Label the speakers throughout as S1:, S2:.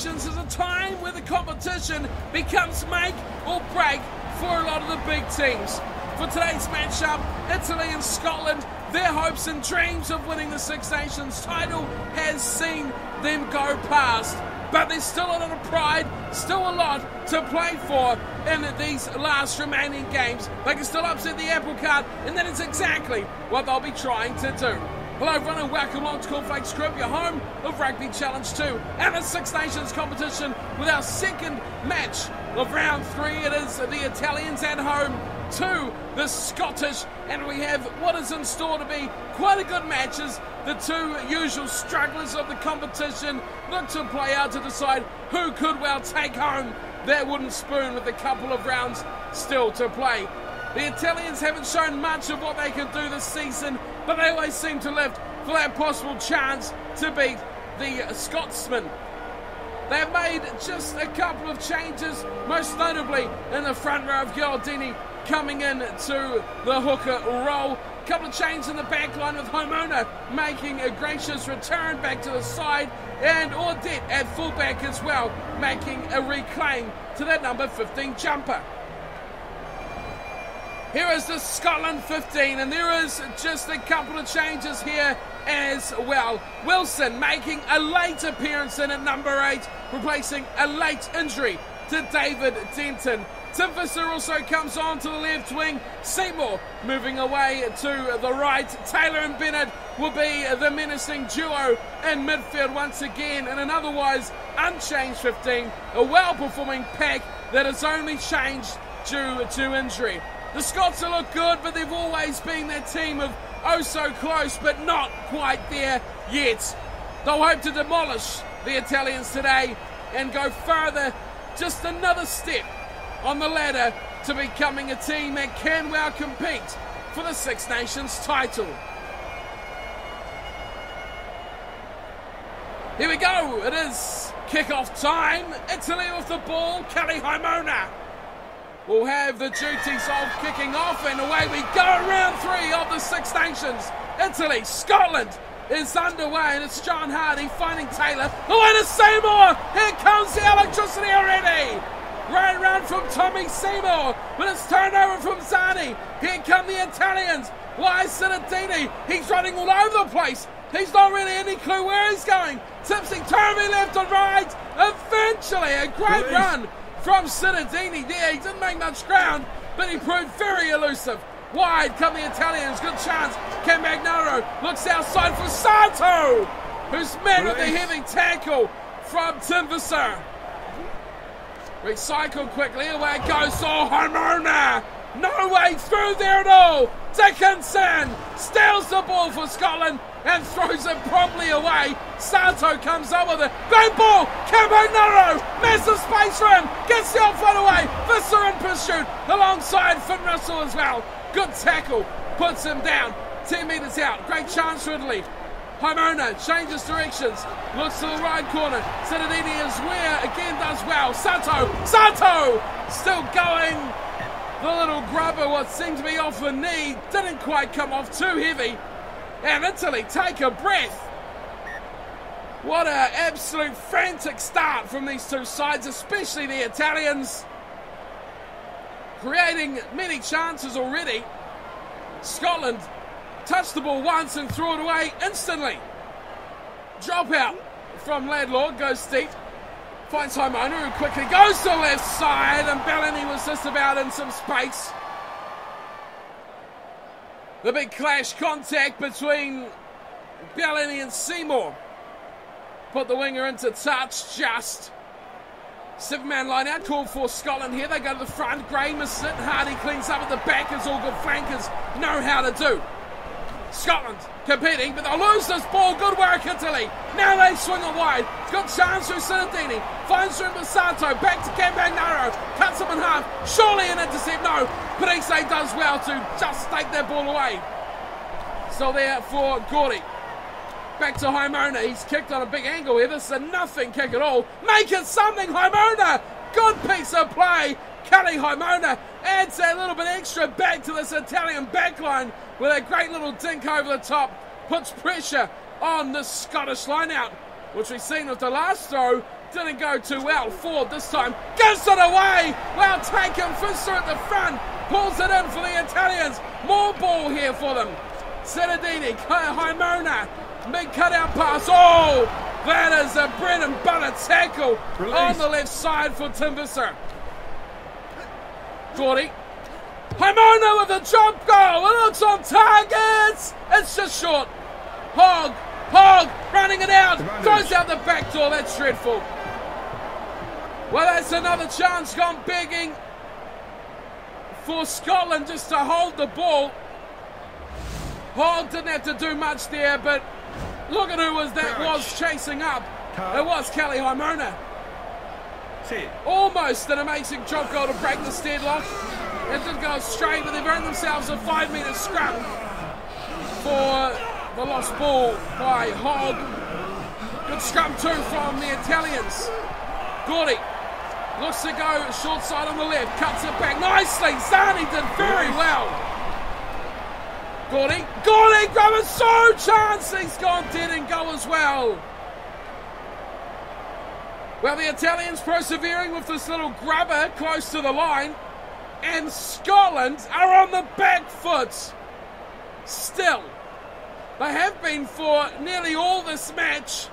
S1: Nations is a time where the competition becomes make or break for a lot of the big teams. For today's matchup, Italy and Scotland, their hopes and dreams of winning the Six Nations title has seen them go past. But there's still a lot of pride, still a lot to play for in these last remaining games. They can still upset the apple cart, and that is exactly what they'll be trying to do. Hello everyone and welcome along to Cornflakes Crib, your home of Rugby Challenge 2 and the Six Nations competition with our second match of round three. It is the Italians at home to the Scottish and we have what is in store to be quite a good match as the two usual strugglers of the competition look to play out to decide who could well take home that wooden spoon with a couple of rounds still to play. The Italians haven't shown much of what they can do this season, but they always seem to live for that possible chance to beat the uh, Scotsman. They've made just a couple of changes, most notably in the front row of Ghiraldini coming in to the hooker role. A couple of changes in the back line with Haimona making a gracious return back to the side, and Odiete at fullback as well, making a reclaim to that number 15 jumper. Here is the Scotland 15, and there is just a couple of changes here as well. Wilson making a late appearance in at number 8, replacing a late injury to David Denton. Tim Visser also comes on to the left wing. Seymour moving away to the right. Taylor and Bennett will be the menacing duo in midfield once again in an otherwise unchanged 15. A well performing pack that has only changed due to injury. The Scots look good, but they've always been that team of oh so close, but not quite there yet. They'll hope to demolish the Italians today and go further, just another step on the ladder to becoming a team that can well compete for the Six Nations title. Here we go, it is kick-off time. Italy with the ball, Kelly Haimona will have the duties of kicking off, and away we go. Round three of the Six Nations. Italy, Scotland is underway, and it's John Hardie finding Taylor. And it's Seymour! Here comes the electricity already! Right round from Tommy Seymour, but it's turned over from Zanni. Here come the Italians. Why Cittadini? He's running all over the place. He's not really any clue where he's going. Tipsy turvy left and right. Eventually, a great
S2: Please.
S1: run from Cittadini there. He didn't make much ground, but he proved very elusive. Wide come the Italians. Good chance. Campagnaro looks outside for Sarto, who's met with the
S2: Please.
S1: heavy tackle from Tim Visser. Recycle quickly. Away it goes. Oh, Haimona. No way through there at all. Dickinson steals the ball for Scotland and throws it promptly away. Sarto comes up with it. Great ball. Campagnaro. Massive space for him. Gets the off away. Visser in pursuit alongside Finn Russell as well. Good tackle. Puts him down. 10 metres out. Great chance for Italy. Haimona changes directions, looks to the right corner. Cittadini is where again does well. Sarto, Sarto still going. The little grubber, what seemed to be off the knee, didn't quite come off too heavy. And Italy take a breath. What an absolute frantic start from these two sides, especially the Italians. Creating many chances already. Scotland touched the ball once and threw it away instantly. Drop out from Laidlaw, goes deep. Finds Haimona, who quickly goes to the left side, and Bellini was just about in some space. The big clash contact between Bellini and Seymour put the winger into touch just. Seven man line out, call for Scotland here. They go to the front. Gray must sit. Hardie cleans up at the back, as all good flankers know how to do. Scotland competing, but they'll lose this ball. Good work, Italy. Now they swing it wide. Got chance through Cittadini. Finds for Sarto. Back to Campagnaro. Cuts him in half. Surely an intercept. No. Parisse does well to just take that ball away. Still there for Gordy. Back to Haimona. He's kicked on a big angle here. This is a nothing kick at all. Make it something, Haimona. Good piece of play. Kelly Haimona adds a little bit extra back to this Italian backline with a great little dink over the top. Puts pressure on the Scottish line out. which we've seen with the last throw, didn't go too well. Ford this time gives it away. Well taken. Fisher at the front. Pulls it in for the Italians. More ball here for them. Cittadini, Haimona. Big cutout pass. Oh, that is a bread and butter tackle Release. on the left side for Tim Gordy. With a jump goal. It looks on target. It's just short. Hogg. Hogg running it out. Throws out the back door. That's dreadful. Well, that's another chance gone begging for Scotland just to hold the ball. Hogg didn't have to do much there, but look at who was that was chasing up. It was Kelly Haimona. Almost an amazing job goal to break the deadlock. It did go straight, but they've earned themselves a five metre scrum for the lost ball by Hogg. Good scrum too from the Italians. Gordy Looks to go short side on the left. Cuts it back nicely. Zanni did very well. Gordy. Gordy grabbing so chance. He's gone dead and go as well. Well, the Italians persevering with this little grabber close to the line. And Scotland are on the back foot. Still. They have been for nearly all this match.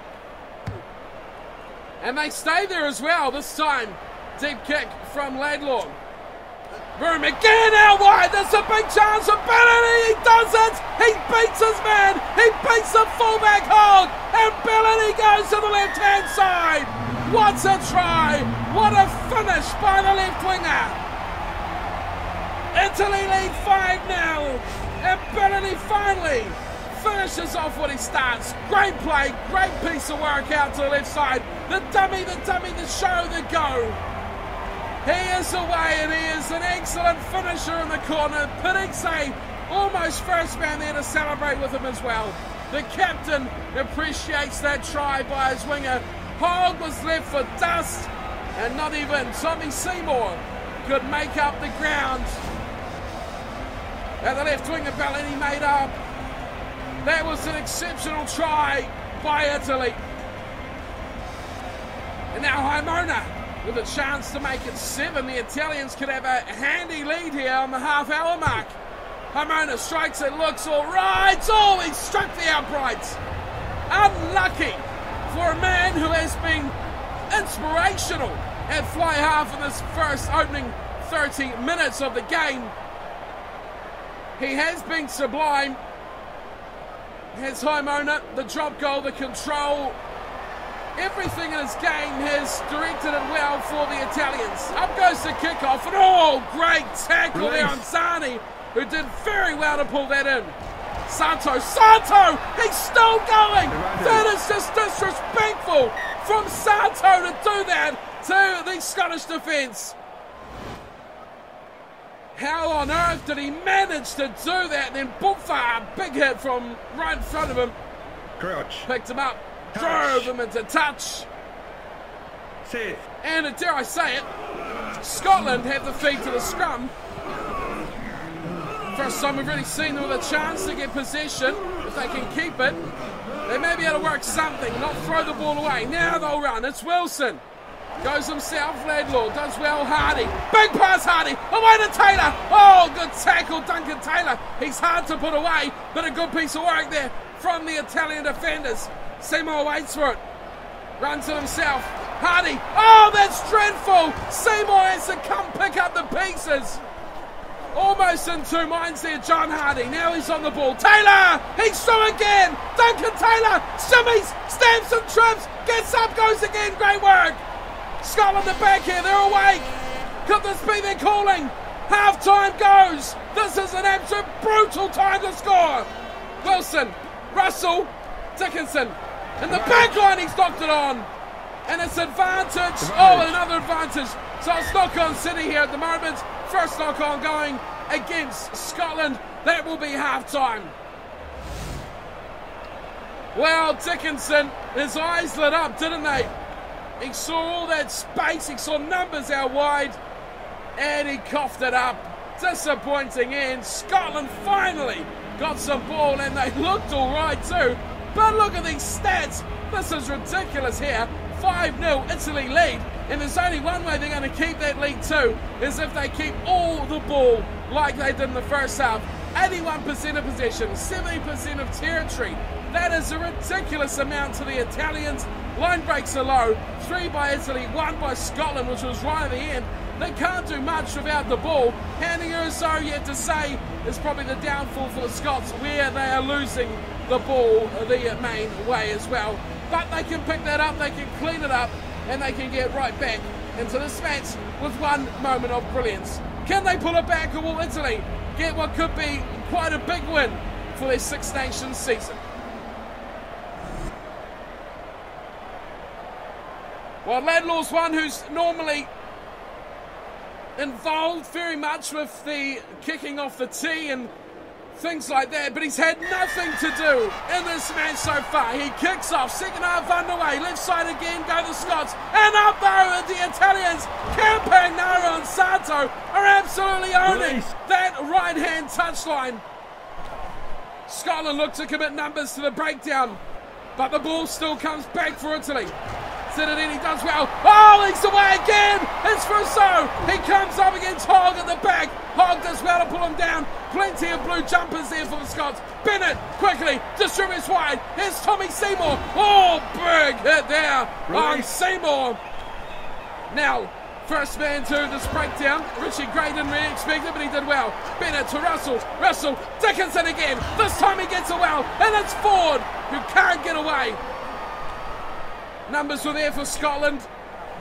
S1: And they stay there as well this time. Deep kick from Laidlaw. Room again out wide. There's a big chance for Bellini. He does it. He beats his man. He beats the fullback Hogg. And Bellini goes to the left hand side. What a try. What a finish by the left winger. Italy lead 5 now. And finally finishes off what he starts. Great play. Great piece of work out to the left side. The dummy, the dummy, the show, the go. He is away and he is an excellent finisher in the corner. Pidixay almost first man there to celebrate with him as well. The captain appreciates that try by his winger. Hogg was left for dust and not even Tommy Seymour could make up the ground. At the left winger, Bellini made up. That was an exceptional try by Italy. And now Haimona with a chance to make it seven. The Italians could have a handy lead here on the half hour mark. Haimona strikes it, looks all right. Oh, he struck the upright. Unlucky for a man who has been inspirational at fly half in this first opening 30 minutes of the game. He has been sublime. Has Haimona, the drop goal, the control, Everything in his game has directed it well for the Italians. Up goes the kickoff, and oh, great tackle there on Zanni, who did very well to pull that in. Sarto, Sarto, he's still going. That is just disrespectful from Sarto to do that to the Scottish defence. How on earth did he manage to do that? Then Buffa, big hit from right in front of him.
S2: Crouch.
S1: Picked him up. Drove him into touch. And dare I say it, Scotland have the feed to the scrum. First time we've really seen them with a chance to get possession. If they can keep it, they may be able to work something, not throw the ball away. Now they'll run. It's Wilson. Goes himself, Laidlaw, does well, Hardie. Big pass, Hardie, away to Taylor. Oh, good tackle, Duncan Taylor. He's hard to put away, but a good piece of work there from the Italian defenders. Seymour waits for it. Runs it himself. Hardie. Oh, that's dreadful. Seymour has to come pick up the pieces. Almost in two minds there, John Hardie. Now he's on the ball. Taylor! He's through again! Duncan Taylor! Shimmies! Stamps and trips! Gets up, goes again. Great work! Scotland the back here. They're awake. Could this be their calling? Half time goes. This is an absolute brutal time to score. Wilson, Russell, Dickinson in the back line, he's knocked it on. And it's advantage. Oh, another advantage. So it's on City here at the moment. First knock on going against Scotland. That will be half time. Well, Dickinson, his eyes lit up, didn't they? He saw all that space, he saw numbers out wide, and he coughed it up. Disappointing end. Scotland finally got some ball, and they looked all right too. But look at these stats. This is ridiculous here. 5 0 Italy lead. And there's only one way they're going to keep that lead too, is if they keep all the ball like they did in the first half. 81% of possession, 70% of territory. That is a ridiculous amount to the Italians. Line breaks are low. Three by Italy, one by Scotland, which was right at the end. They can't do much without the ball. Handing so yet to say, is probably the downfall for the Scots, where they are losing the ball the main way as well. But they can pick that up, they can clean it up, and they can get right back into this match with one moment of brilliance. Can they pull it back, or will Italy get what could be quite a big win for their Six Nations season? Well, Laidlaw's one who's normally involved very much with the kicking off the tee and things like that, but he's had nothing to do in this match so far. He kicks off, second half underway, left side again, go the Scots, and up though the Italians. Campagnaro and Sarto are absolutely owning that right hand touchline. Scotland look to commit numbers to the breakdown, but the ball still comes back for Italy it in, he does well. Oh, he's away again. It's Rousseau. He comes up against Hogg at the back. Hogg does well to pull him down. Plenty of blue jumpers there for the Scots. Bennett quickly distributes wide. Here's Tommy Seymour. Oh, big hit there on Seymour. Now, First man to this breakdown. Richie Gray didn't really expect it, but he did well. Bennett to Russell. Russell, Dickinson again. This time he gets it well. And it's Ford who can't get away. Numbers were there for Scotland.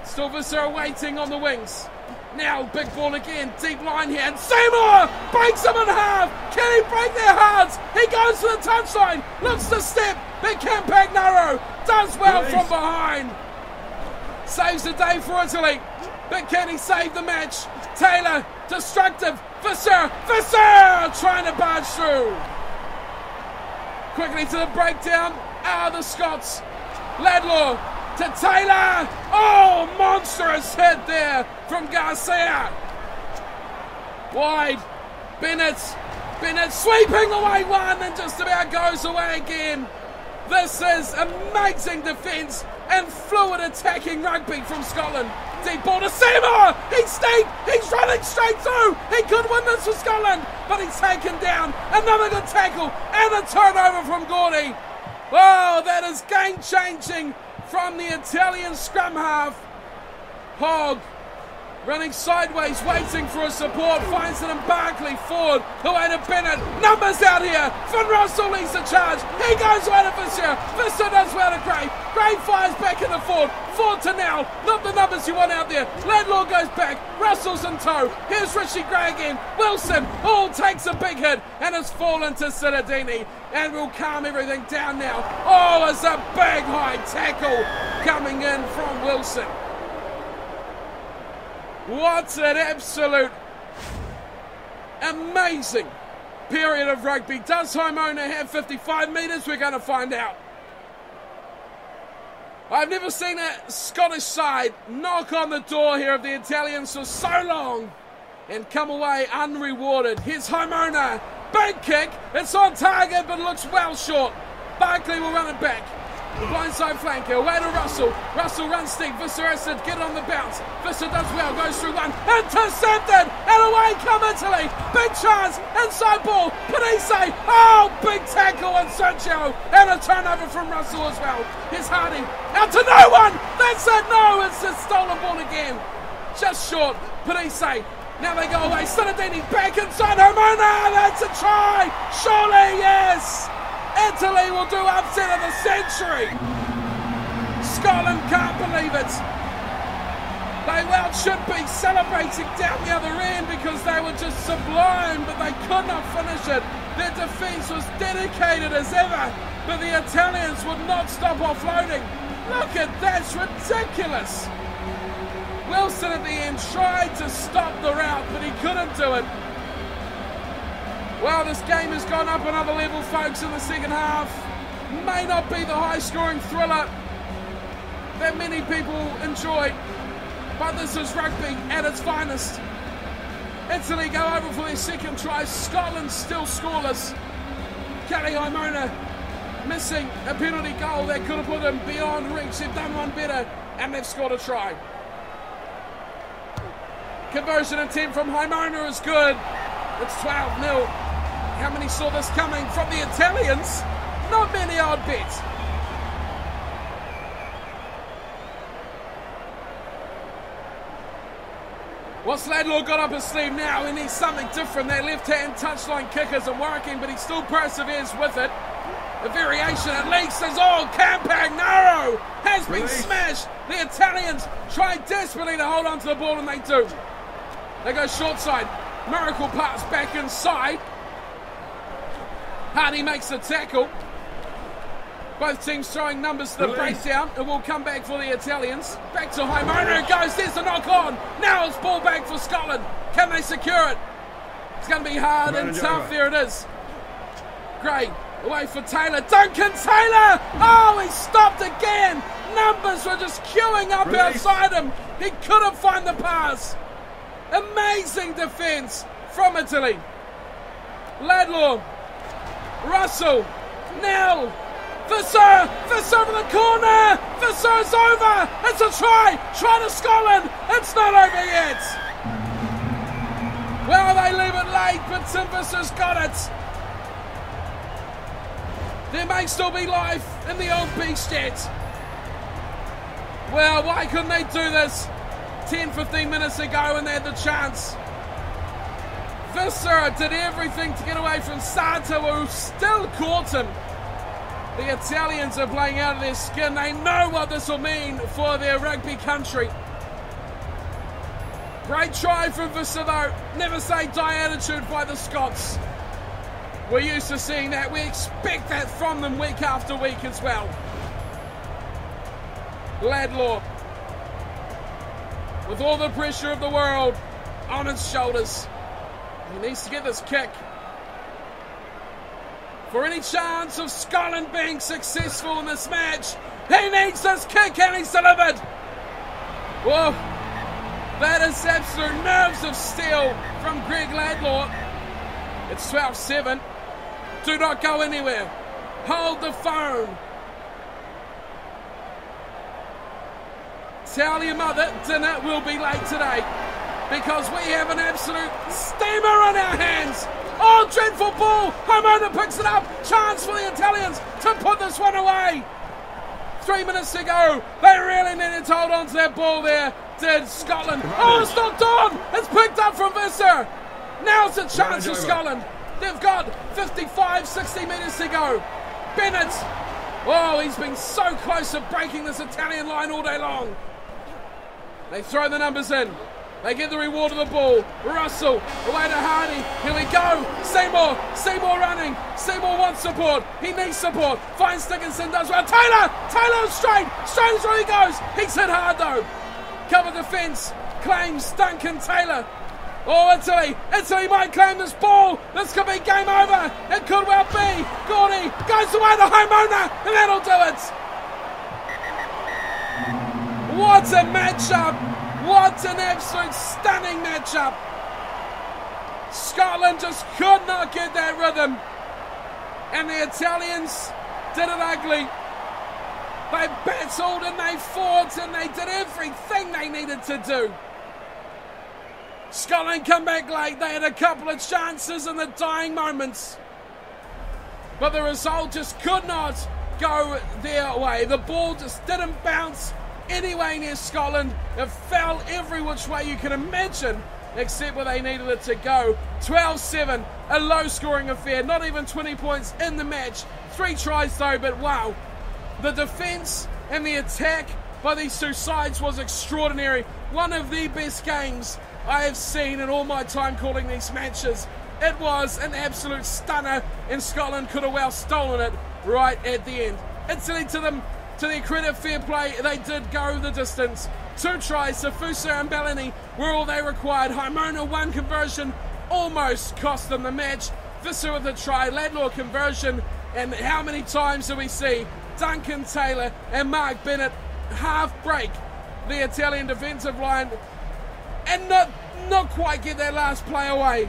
S1: Stilvers are waiting on the wings. Now, big ball again, deep line here, and Seymour breaks them in half. Can he break their hearts? He goes to the touchline, looks to step, but Campagnaro does well from behind. Saves the day for Italy, but can he save the match? Taylor, destructive, Visser, Visser trying to barge through. Quickly to the breakdown, are the Scots. Laidlaw to Taylor. Oh, monstrous hit there from Garcia. Wide. Bennett. Bennett sweeping away one and just about goes away again. This is amazing defence and fluid attacking rugby from Scotland. Deep ball to Seymour. He's deep. He's running straight through. He could win this for Scotland, but he's taken down. Another good tackle and a turnover from Gordy. Oh, that is game changing from the Italian scrum half. Hogg running sideways, waiting for a support, finds it in Barclay Ford, to Bennett, numbers out here, Finn Russell leads the charge, he goes away to Fisher, Fisher does well to Gray, Gray fires back in the Ford, Ford to now, not the numbers you want out there, Laidlaw goes back, Russell's in tow, here's Richie Gray again, Wilson, all takes a big hit, and has fallen to Cittadini, and will calm everything down now, oh, it's a big high tackle coming in from Wilson. What an absolute amazing period of rugby. Does Haimona have 55 metres? We're going to find out. I've never seen a Scottish side knock on the door here of the Italians for so long and come away unrewarded. Here's Haimona. Big kick. It's on target but looks well short. Barclay will run it back. Blindside flanker, away to Russell. Russell runs deep. Visser to get on the bounce. Visser does well, goes through one. Intercepted! And away come Italy. Big chance. Inside ball. Parisse. Oh, big tackle on Sergio. And a turnover from Russell as well. Here's Hardie. Out to no one. That's it. No, it's a stolen ball again. Just short. Parisse. Now they go away. Cittadini back inside Haimona. That's a try. Surely, yes. Italy will do upset of the century. Scotland can't believe it. They well should be celebrating down the other end because they were just sublime, but they could not finish it. Their defence was dedicated as ever, but the Italians would not stop offloading. Look at that's ridiculous. Wilson at the end tried to stop the route, but he couldn't do it. Well, this game has gone up another level, folks, in the second half. May not be the high scoring thriller that many people enjoy, but this is rugby at its finest. Italy go over for their second try. Scotland still scoreless. Kelly Haimona missing a penalty goal that could have put them beyond reach. They've done one better and they've scored a try. Conversion attempt from Haimona is good. It's 12 0. How many saw this coming from the Italians? Not many, I'd bet. What's Laidlaw got up his sleeve now? He needs something different. Their left hand touchline kick isn't working, but he still perseveres with it. The variation at least says, oh, Campagnaro has been
S2: Release.
S1: smashed. The Italians try desperately to hold on to the ball, and they do. They go short side. Miracle pass back inside. Hardie makes the tackle. Both teams throwing numbers to the
S2: Release.
S1: breakdown. It will come back for the Italians. Back to Haimona it goes. There's the knock on. Now it's ball back for Scotland. Can they secure it? It's going to be hard and tough.
S2: over.
S1: There it is. Gray away for Taylor. Duncan Taylor. Oh, he stopped again. Numbers were just queuing up
S2: Release.
S1: outside him. He couldn't find the pass. Amazing defence from Italy. Laidlaw. Russell. Nell. Visser. Visser over the corner. Visser's over. It's a try. Try to Scotland. It's not over yet. Well, they leave it late, but Tim Visser's got it. There may still be life in the old beast yet. Well, why couldn't they do this 10, 15 minutes ago when they had the chance? Visser did everything to get away from Sarto, who still caught him. The Italians are playing out of their skin. They know what this will mean for their rugby country. Great try from Visser, though. Never say die attitude by the Scots. We're used to seeing that. We expect that from them week after week as well. Laidlaw, with all the pressure of the world on his shoulders, he needs to get this kick. For any chance of Scotland being successful in this match, he needs this kick and he's delivered. Whoa, that is absolute nerves of steel from Greg Laidlaw. It's 12 7. Do not go anywhere. Hold the phone. Tell your mother dinner will be late today because we have an absolute steamer on our hands. Oh, dreadful ball. Haimona picks it up. Chance for the Italians to put this one away. Three minutes to go. They really needed to hold on to that ball there. Did Scotland? Oh, it's knocked on. It's picked up from Visser. Now's the chance for. Scotland. They've got 55, 60 minutes to go. Bennett. Oh, he's been so close to breaking this Italian line all day long. They throw the numbers in. They get the reward of the ball. Russell away to Hardie. Here we go. Seymour. Seymour running. Seymour wants support. He needs support. Finds Dickinson does well. Taylor. Taylor straight. Straight is where he goes. He's hit hard though. Cover defence. Claims Duncan Taylor. Oh, Italy. Italy might claim this ball. This could be game over. It could well be. Gordy goes away to Haimona, and that'll do it. What a matchup! What an absolute stunning matchup! Scotland just could not get that rhythm. And the Italians did it ugly. They battled and they fought and they did everything they needed to do. Scotland come back late. They had a couple of chances in the dying moments. But the result just could not go their way. The ball just didn't bounce anyway near Scotland. It fell every which way you can imagine, except where they needed it to go. 12 7, a low scoring affair, not even 20 points in the match. Three tries though, but wow. The defence and the attack by these two sides was extraordinary. One of the best games I have seen in all my time calling these matches. It was an absolute stunner, and Scotland could have well stolen it right at the end. Italy to them, to their credit, fair play, they did go the distance. Two tries, Safusa and Bellini were all they required. Haimona one conversion almost cost them the match. Visser with a try, Laidlaw conversion, and how many times do we see Duncan Taylor and Mark Bennett half break the Italian defensive line and not not quite get that last play away.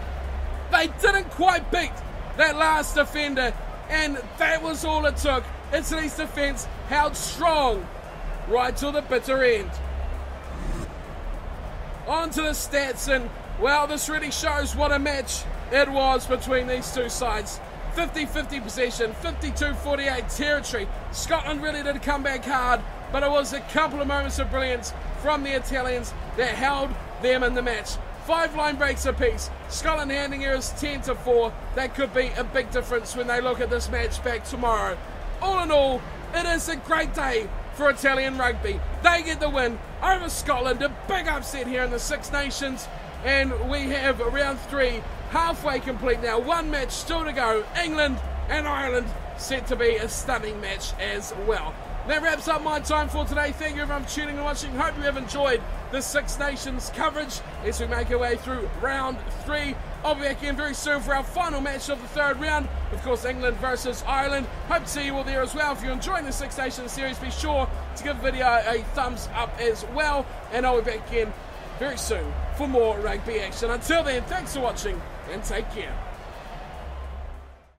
S1: They didn't quite beat that last defender. And that was all it took. Italy's defence held strong right till the bitter end. On to the stats, and well, this really shows what a match it was between these two sides. 50 50 possession, 52 48 territory. Scotland really did come back hard, but it was a couple of moments of brilliance from the Italians that held them in the match. Five line breaks apiece. Scotland handing errors 10 to 4. That could be a big difference when they look at this match back tomorrow. All in all, it is a great day for Italian rugby. They get the win over Scotland, a big upset here in the Six Nations, and we have round three halfway complete now. One match still to go. England and Ireland set to be a stunning match as well. That wraps up my time for today. Thank you everyone for tuning and watching. Hope you have enjoyed the Six Nations coverage as we make our way through round three. I'll be back in very soon for our final match of the third round. Of course, England versus Ireland. Hope to see you all there as well. If you're enjoying the Six Nations series, be sure to give the video a thumbs up as well. And I'll be back in very soon for more rugby action. Until then, thanks for watching and take care.